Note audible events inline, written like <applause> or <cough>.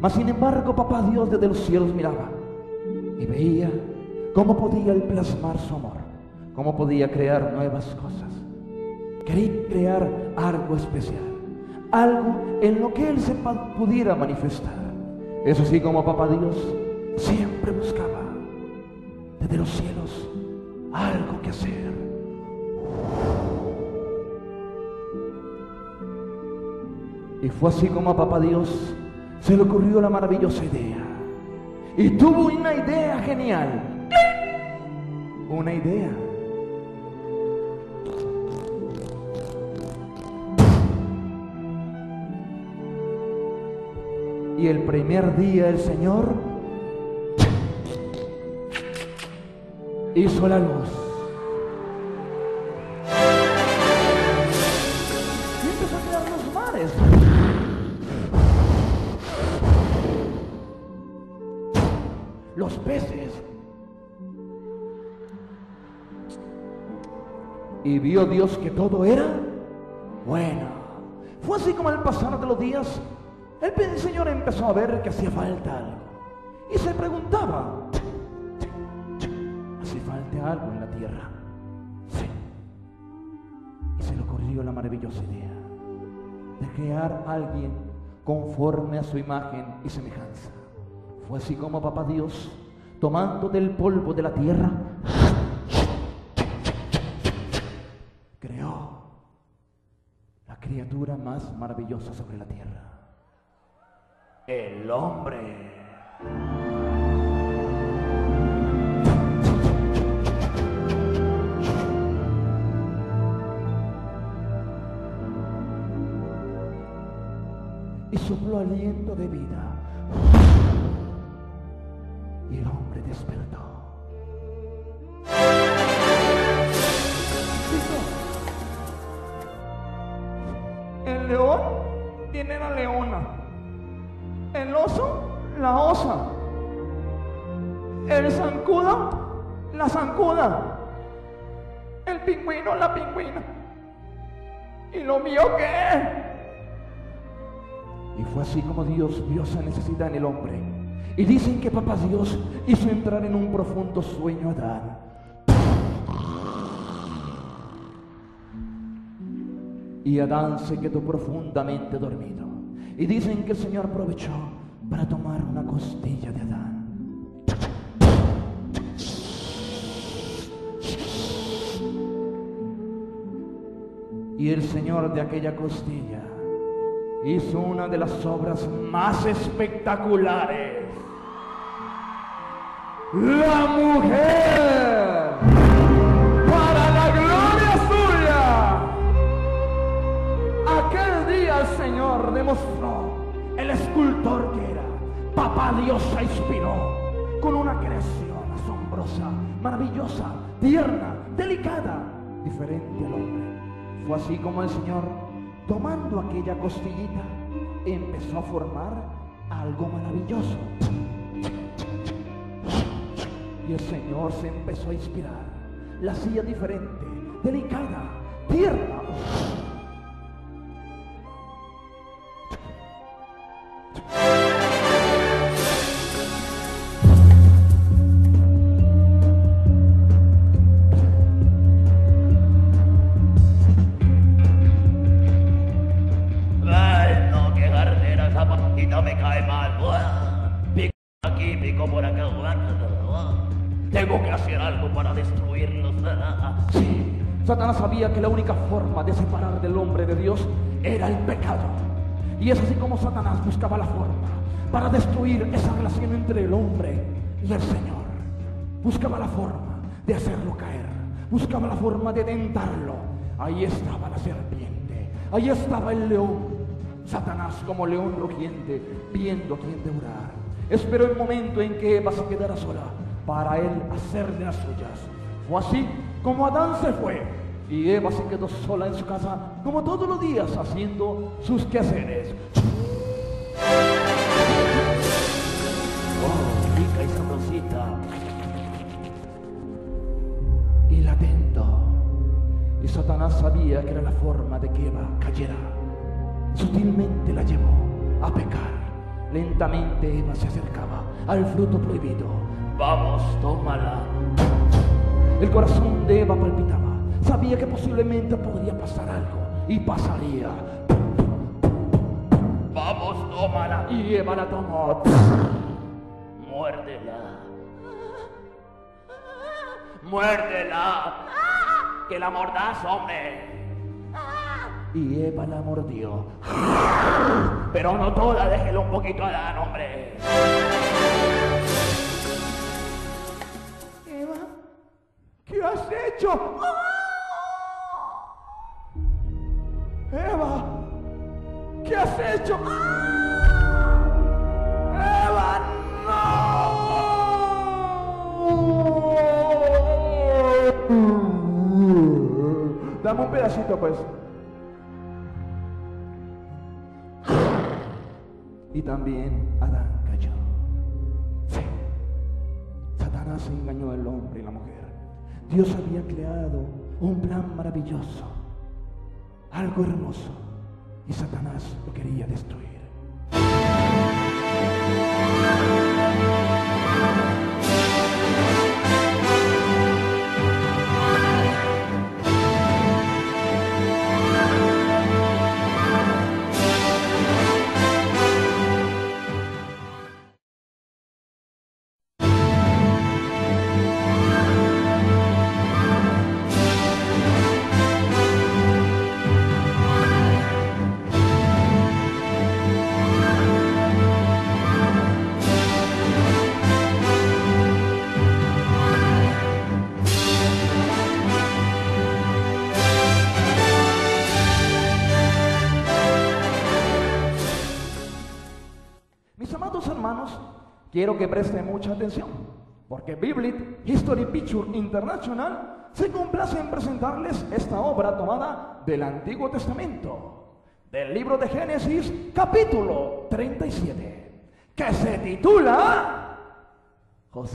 Mas sin embargo, papá Dios desde los cielos miraba y veía cómo podía él plasmar su amor, cómo podía crear nuevas cosas. Quería crear algo especial, algo en lo que él se pudiera manifestar. Eso sí, como papá Dios siempre buscaba desde los cielos algo que hacer. Y fue así como a papá Dios se le ocurrió la maravillosa idea. Y tuvo una idea genial. Una idea. Y el primer día el Señor hizo la luz. Peces. Y vio Dios que todo era bueno. Fue así como al pasar de los días, el Señor empezó a ver que hacía falta algo. Y se preguntaba, ¿hace falta algo en la tierra? Y se le ocurrió la maravillosa idea de crear alguien conforme a su imagen y semejanza. Fue así como papá Dios, tomando del polvo de la tierra, creó la criatura más maravillosa sobre la tierra. El hombre. Y sopló aliento de vida. Hombre despertó. El león tiene la leona. El oso, la osa. El zancudo, la zancuda. El pingüino, la pingüina. ¿Y lo mío qué? Y fue así como Dios vio esa necesidad en el hombre. Y dicen que papá Dios hizo entrar en un profundo sueño a Adán. Y Adán se quedó profundamente dormido. Y dicen que el Señor aprovechó para tomar una costilla de Adán. Y el Señor de aquella costilla hizo una de las obras más espectaculares. La mujer para la gloria suya. Aquel día el Señor demostró el escultor que era. Papá Dios se inspiró con una creación asombrosa, maravillosa, tierna, delicada, diferente al hombre. Fue así como el Señor tomando aquella costillita, empezó a formar algo maravilloso. Y el Señor se empezó a inspirar. La hacía diferente, delicada, tierna. Por. Tengo que hacer algo para destruirlos. <laughs> Sí, Satanás sabía que la única forma de separar del hombre de Dios era el pecado. Y es así como Satanás buscaba la forma para destruir esa relación entre el hombre y el Señor. Buscaba la forma de hacerlo caer. Buscaba la forma de tentarlo. Ahí estaba la serpiente. Ahí estaba el león. Satanás como león rugiente, viendo a quién devorar. Esperó el momento en que Eva se quedara sola para él hacerle las suyas. Fue así como Adán se fue y Eva se quedó sola en su casa como todos los días haciendo sus quehaceres. Oh, rica y sabrosita. y la tentó. Y Satanás sabía que era la forma de que Eva cayera. Sutilmente la llevó a pecar. Lentamente Eva se acercaba al fruto prohibido. Vamos, tómala. El corazón de Eva palpitaba. Sabía que posiblemente podría pasar algo. Y pasaría. Vamos, tómala. Y Eva la tomó. Muérdela. Muérdela. Que la mordaz, hombre. Y Eva la mordió. <laughs> Pero no toda, déjelo un poquito a dar, hombre. Eva, ¿qué has hecho? Eva, ¿qué has hecho? Eva, no. Dame un pedacito, pues. Y también Adán cayó. Sí. Satanás engañó al hombre y la mujer. Dios había creado un plan maravilloso, algo hermoso, y Satanás lo quería destruir. Quiero que presten mucha atención, porque Biblit History Picture International se complace en presentarles esta obra tomada del Antiguo Testamento, del libro de Génesis, capítulo 37, que se titula